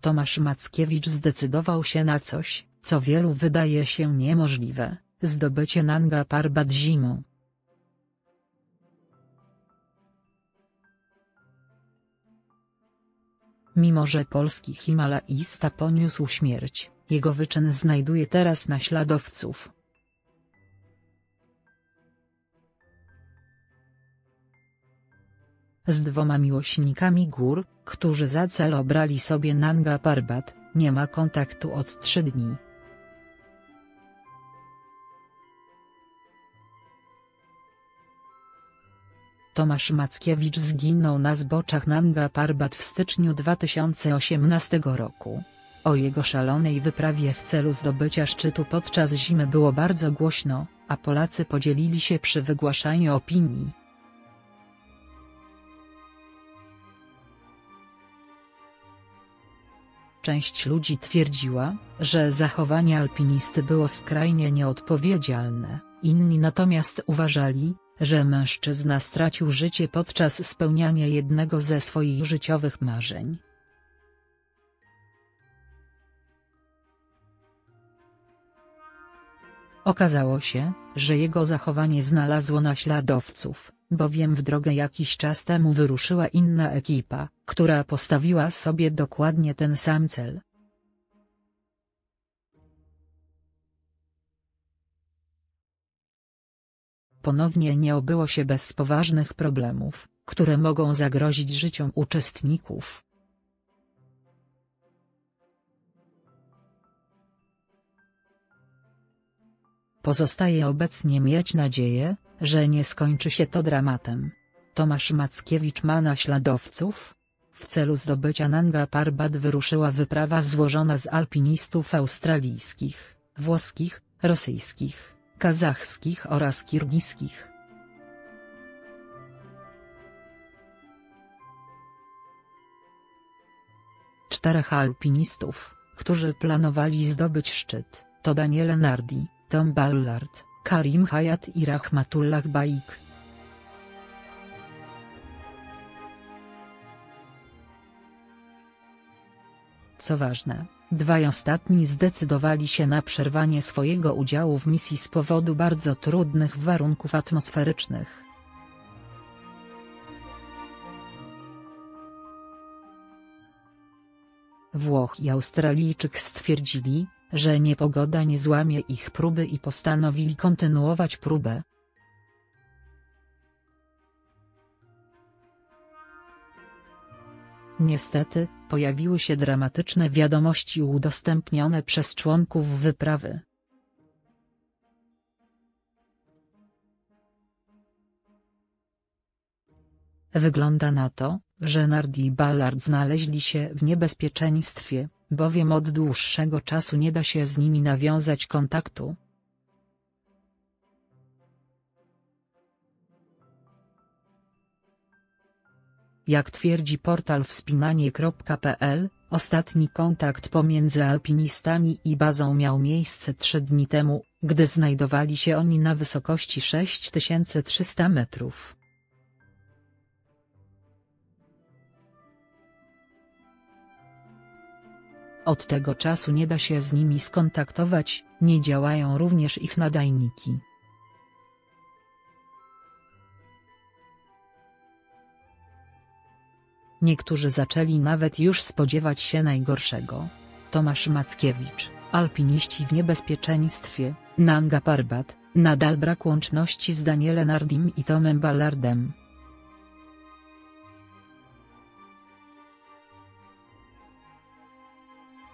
Tomasz Mackiewicz zdecydował się na coś, co wielu wydaje się niemożliwe, zdobycie Nanga Parbat zimą. Mimo że polski himalaista poniósł śmierć, jego wyczyn znajduje teraz naśladowców. Z dwoma miłośnikami gór, którzy za cel obrali sobie Nanga Parbat, nie ma kontaktu od trzy dni. Tomasz Mackiewicz zginął na zboczach Nanga Parbat w styczniu 2018 roku. O jego szalonej wyprawie w celu zdobycia szczytu podczas zimy było bardzo głośno, a Polacy podzielili się przy wygłaszaniu opinii. Część ludzi twierdziła, że zachowanie alpinisty było skrajnie nieodpowiedzialne, inni natomiast uważali, że mężczyzna stracił życie podczas spełniania jednego ze swoich życiowych marzeń. Okazało się, że jego zachowanie znalazło naśladowców, bowiem w drogę jakiś czas temu wyruszyła inna ekipa, która postawiła sobie dokładnie ten sam cel. Ponownie nie obyło się bez poważnych problemów, które mogą zagrozić życiom uczestników. Pozostaje obecnie mieć nadzieję, że nie skończy się to dramatem. Tomasz Mackiewicz ma naśladowców? W celu zdobycia Nanga Parbat wyruszyła wyprawa złożona z alpinistów australijskich, włoskich, rosyjskich, kazachskich oraz kirgiskich. Czterech alpinistów, którzy planowali zdobyć szczyt, to Daniele Nardi, Tom Ballard, Karim Hayat i Rahmatullah Baik. Co ważne, dwaj ostatni zdecydowali się na przerwanie swojego udziału w misji z powodu bardzo trudnych warunków atmosferycznych. Włoch i Australijczyk stwierdzili, że niepogoda nie złamie ich próby i postanowili kontynuować próbę. Niestety, pojawiły się dramatyczne wiadomości udostępnione przez członków wyprawy. Wygląda na to, że Nardi i Ballard znaleźli się w niebezpieczeństwie, bowiem od dłuższego czasu nie da się z nimi nawiązać kontaktu. Jak twierdzi portal wspinanie.pl, ostatni kontakt pomiędzy alpinistami i bazą miał miejsce trzy dni temu, gdy znajdowali się oni na wysokości 6300 metrów. Od tego czasu nie da się z nimi skontaktować, nie działają również ich nadajniki. Niektórzy zaczęli nawet już spodziewać się najgorszego. Tomasz Mackiewicz, alpiniści w niebezpieczeństwie, Nanga Parbat, nadal brak łączności z Danielem Nardim i Tomem Ballardem.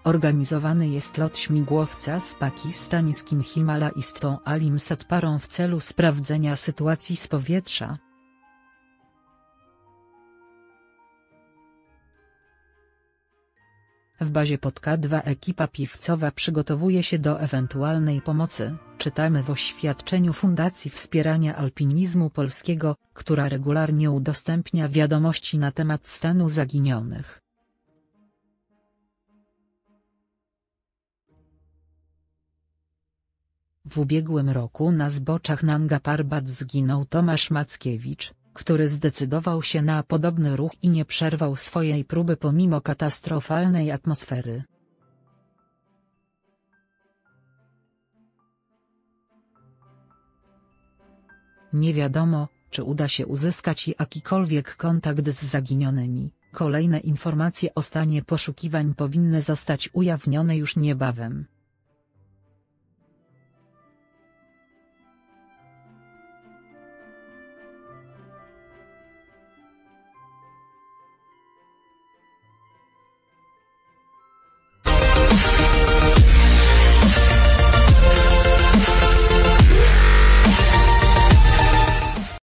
Organizowany jest lot śmigłowca z pakistańskim himalaistą Alim Satparą w celu sprawdzenia sytuacji z powietrza. W bazie pod K2 ekipa piwcowa przygotowuje się do ewentualnej pomocy, czytamy w oświadczeniu Fundacji Wspierania Alpinizmu Polskiego, która regularnie udostępnia wiadomości na temat stanu zaginionych. W ubiegłym roku na zboczach Nanga Parbat zginął Tomasz Mackiewicz, który zdecydował się na podobny ruch i nie przerwał swojej próby pomimo katastrofalnej atmosfery. Nie wiadomo, czy uda się uzyskać jakikolwiek kontakt z zaginionymi. Kolejne informacje o stanie poszukiwań powinny zostać ujawnione już niebawem.